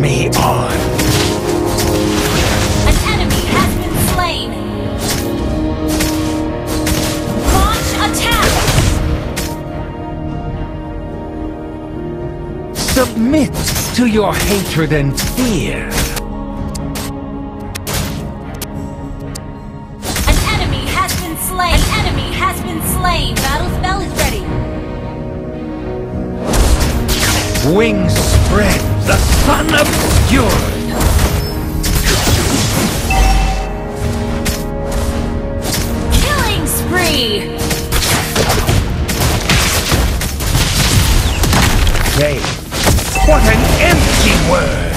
me on. An enemy has been slain. Launch attack. Submit to your hatred and fear. The sun obscured. Killing spree. Faith. What an empty word!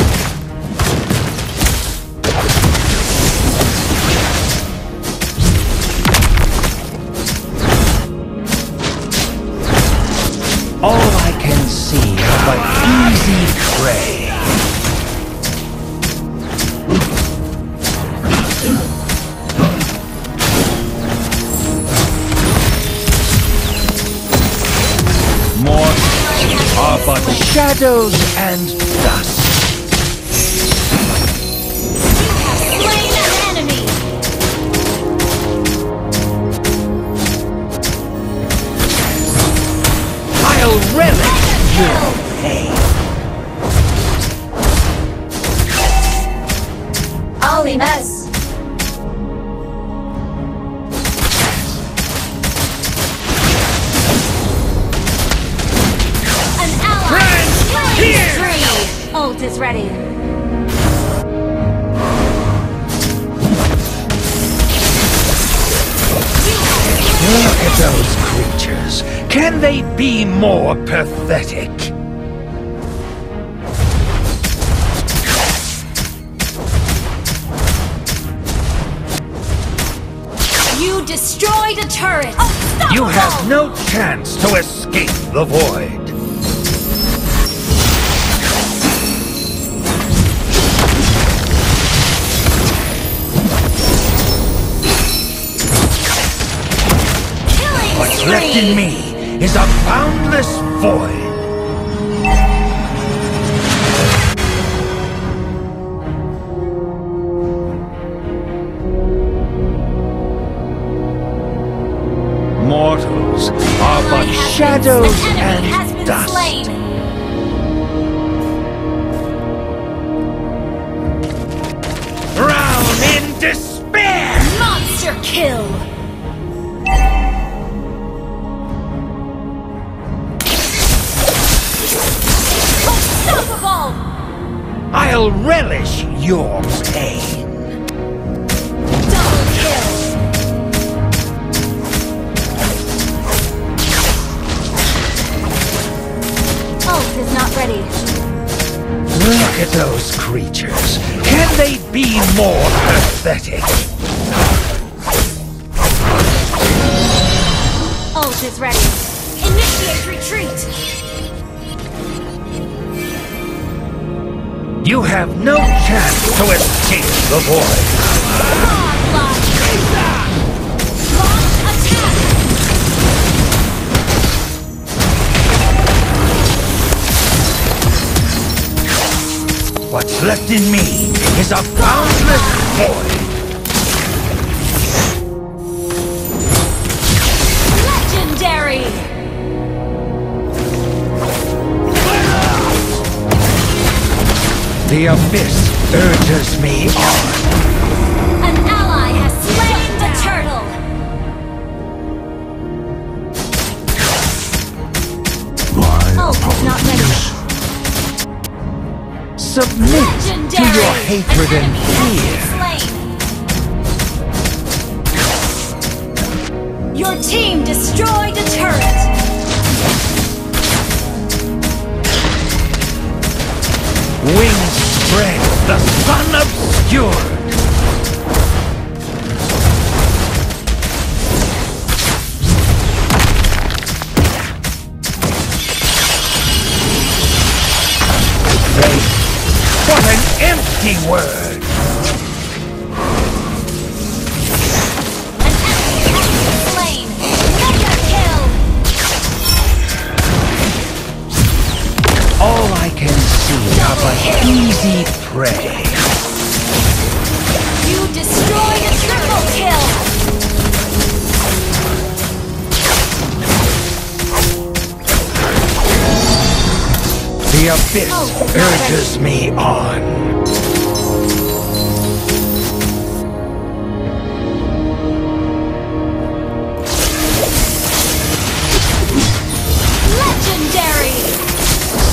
Shadows and dust. I'll relish your pain. Be more pathetic? You destroyed a turret. You have no chance to escape the void. What's spree. left in me is a boundless void. I'll relish your pain. Double kill. Ult is not ready. Look at those creatures. Can they be more pathetic? Ult is ready. Initiate retreat. You have no chance to escape the void. What's left in me is a boundless void. The abyss urges me on. An ally has slain the turtle. Ult is oh, not ready. Submit to your hatred An and fear. has been slain. Your team destroyed a turret. Wings spread, the sun obscured. What an empty word! Prey. You destroyed a triple kill! The abyss oh, urges me on. Legendary!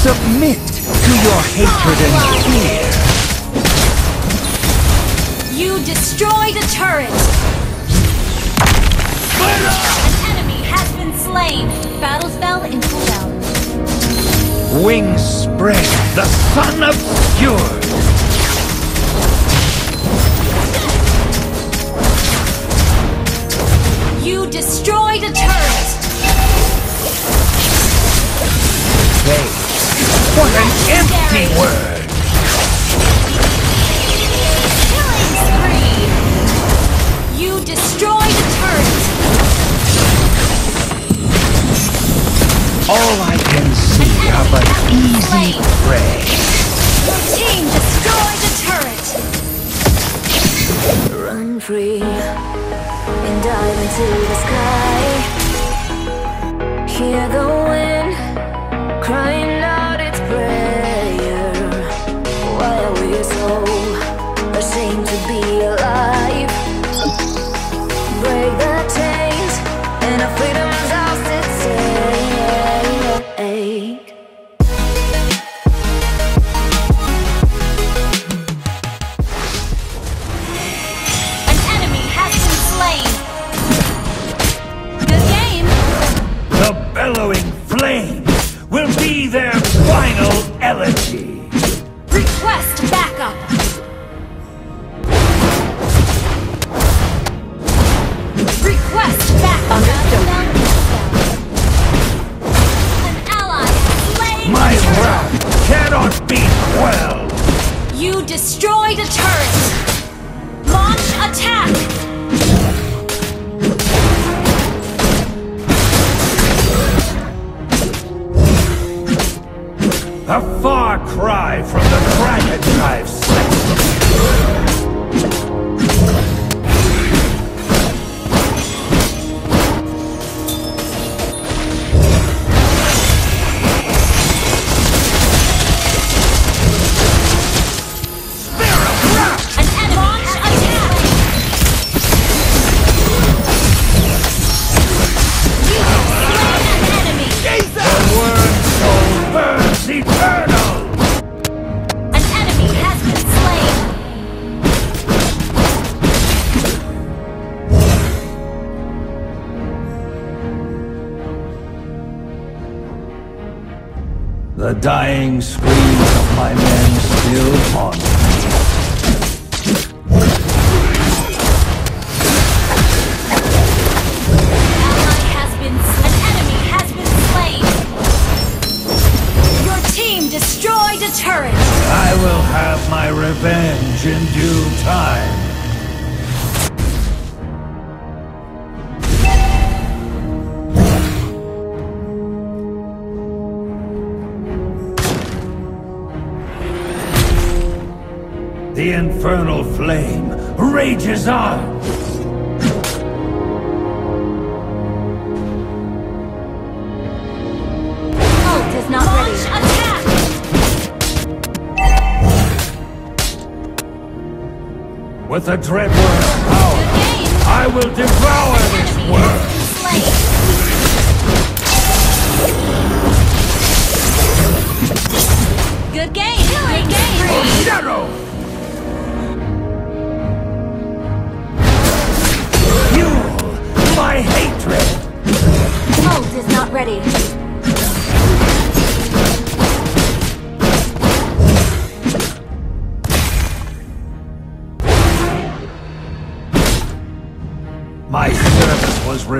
Submit to your hatred and fear. You destroyed a turret! An enemy has been slain! Battle spell in cooldown. Wings spread, the sun obscured. You destroyed a turret! They, what an empty word! All I can see are but easy prey. Your team destroyed a turret! Run free and dive into the sky. Hear the dying screams of my men still haunt me. ally an enemy has been slain. Your team destroyed a turret. I will have my revenge in due time. Infernal flame rages on. Ult is not Launch attack. With the dreadworm's power, I will devour this world. has been slain. Good game. Good game. Oh, Shadow!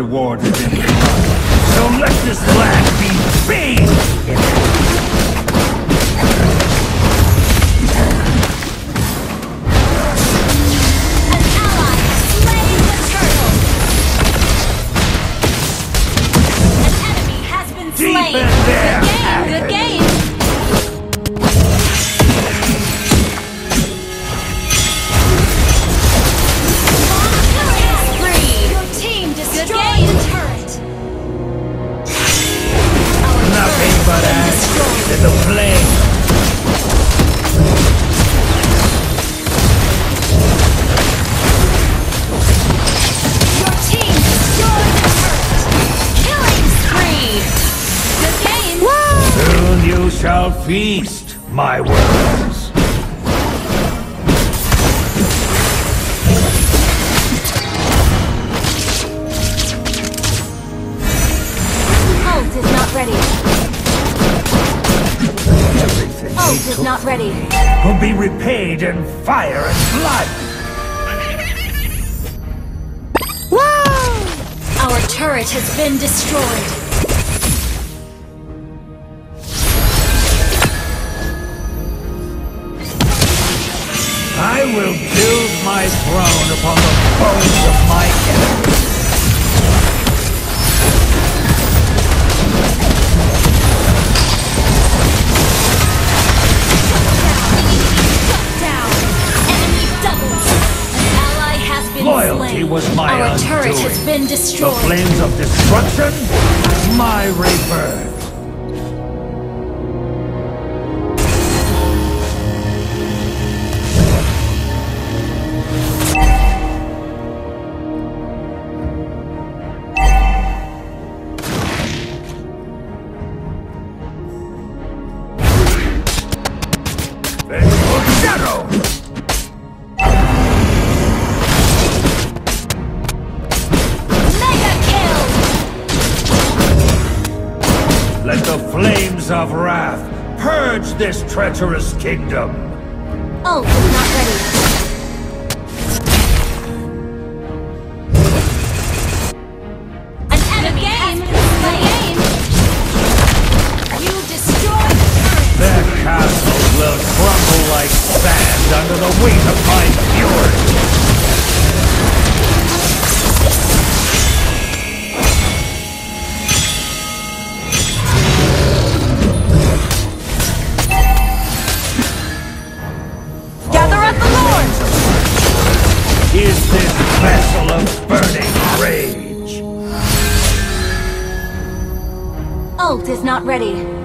Service feast my words. Ult is not ready. Everything Ult is not ready. will be repaid in fire and blood. Whoa! Our turret has been destroyed. Will build my throne upon the bones of my enemies. Down. Enemy double. An ally has been Loyalty was my Our turret has undoing. been The destroyed. flames of destruction, my rebirth. This treacherous kingdom. Oh, Is not ready. Ult is not ready.